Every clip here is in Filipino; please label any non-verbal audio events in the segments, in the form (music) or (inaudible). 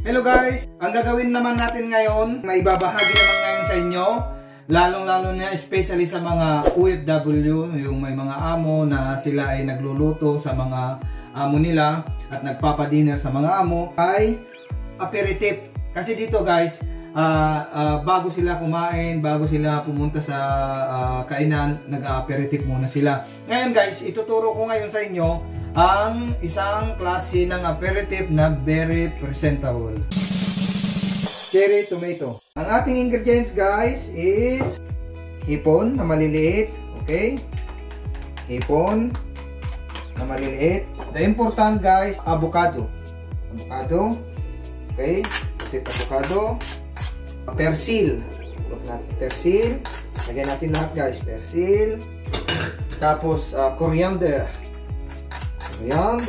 Hello guys! Ang gagawin naman natin ngayon, may ibabahagi naman ngayon sa inyo, lalong-lalo na especially sa mga OFW, yung may mga amo na sila ay nagluluto sa mga amo nila at nagpapadinner sa mga amo, ay aperitif. Kasi dito guys, uh, uh, bago sila kumain, bago sila pumunta sa uh, kainan, nag-aperitif muna sila. Ngayon guys, ituturo ko ngayon sa inyo ang isang klase ng aperitif na very presentable. Cherry tomato. Ang ating ingredients guys is hipon na maliliit. Okay? Hipon na maliliit. The important guys, avocado. Avocado. Okay? Putit avocado. Persil. Huwag natin persil. Lagyan natin lahat guys. Persil. Tapos uh, coriander. Ayan.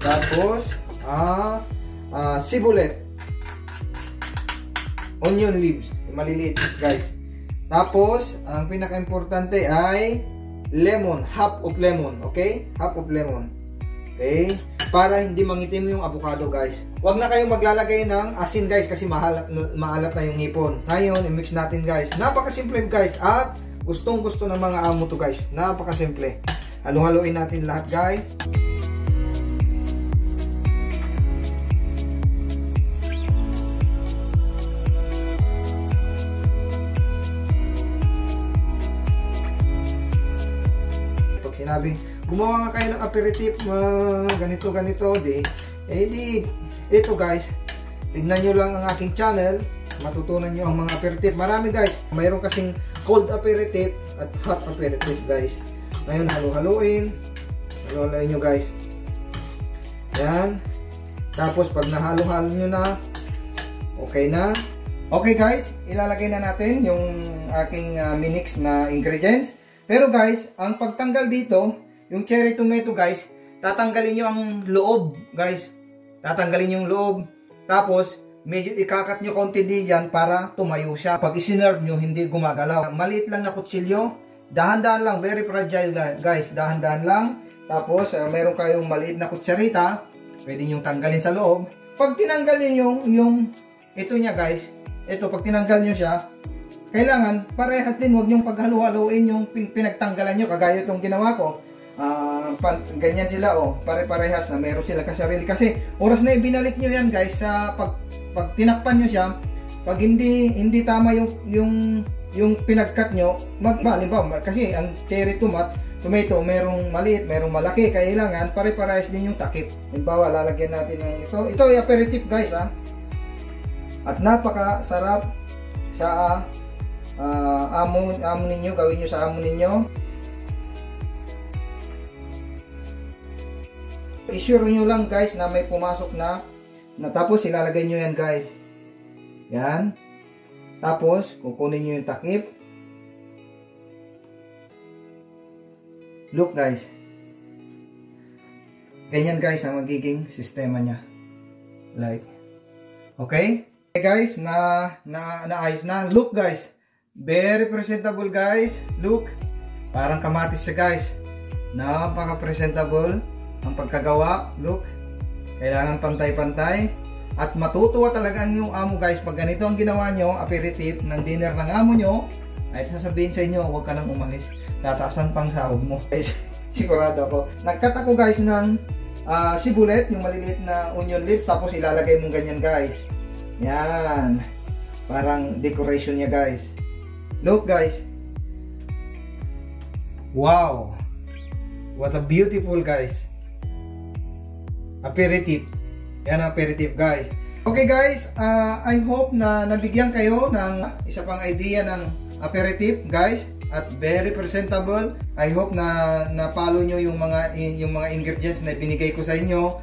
Tapos, ah, ah, sibulet. Onion leaves. Maliliit, guys. Tapos, ang pinaka-importante ay lemon. Half of lemon. Okay? Half of lemon. Okay? Para hindi mangitim yung avocado, guys. Huwag na kayong maglalagay ng asin, guys, kasi mahalat, maalat na yung hipon. Ngayon, i-mix natin, guys. Napakasimple, guys. At gustong-gusto ng mga amo to, guys. Napakasimple. Halo-haloin natin lahat guys. Pag sinabing gumawa nga kayo ng aperitif uh, ganito ganito di eh di. Ito guys tignan nyo lang ang aking channel. Matutunan nyo ang mga aperitif. Marami guys mayroon kasing cold aperitif at hot aperitif guys ngayon, halo-haluin. Halo-haluin nyo guys. Yan. Tapos, pag nahalo-halo nyo na, okay na. Okay guys, ilalagay na natin yung aking uh, minix na ingredients. Pero guys, ang pagtanggal dito, yung cherry tomato guys, tatanggalin nyo ang loob guys. Tatanggalin yung loob. Tapos, medyo ikakat nyo konti diyan para tumayo siya. Pag isinerve nyo, hindi gumagalaw. Maliit lang na kutsilyo Dahan-dahan lang, very fragile guys. Dahan-dahan lang. Tapos, uh, meron kayong maliit na kutsarita. Pwede nyo tanggalin sa loob. Pag tinanggal nyo yung, yung ito niya guys. Ito, pag tinanggal nyo siya, kailangan parehas din. Huwag nyo paghalo-haloin yung pin pinagtanggalan nyo. Kagaya itong ginawa ko. Uh, pan, ganyan sila oh. Pare-parehas na meron sila kasarili. Kasi oras na ibinalik nyo yan guys sa pag, pag tinakpan nyo siya, pag hindi hindi tama yung yung yung pinagkat nyo, mag halimbawa, kasi ang cherry tomat, tomato, merong maliit, merong malaki, kailangan pare-parehas din yung takip. Halimbawa, lalagyan natin ng ito. Ito ay aperitif guys ha. At napaka sarap sa uh, amo, amo ninyo, gawin nyo sa amo ninyo. I-sure nyo lang guys na may pumasok na, na tapos ilalagay nyo yan guys. Yan. Tapos, kukunin nyo yung takip. Look guys. Ganyan guys ang magiging sistema niya. Like. Okay? Okay guys, na, na, naayos na. Look guys. Very presentable guys. Look. Parang kamatis siya guys. Napaka-presentable ang pagkagawa. Look. Kailangan pantay-pantay. At matutuwa talaga ang yung amo guys pag ganito ang ginawa nyo, aperitif ng dinner ng amo nyo, ay sasabihin sa inyo, huwag ka nang umalis. Tatasan pang sahod mo. (laughs) Guys, sigurado ako. Nagkat ako guys ng uh, sibulet, yung maliliit na onion leaves, tapos ilalagay mong ganyan guys. Yan. Parang decoration niya guys. Look guys. Wow. What a beautiful guys. Aperitif. Yan ang aperitif guys. Okay guys, uh, I hope na nabigyan kayo ng isa pang idea ng aperitif guys at very presentable. I hope na na-follow nyo yung mga yung mga ingredients na binigay ko sa inyo.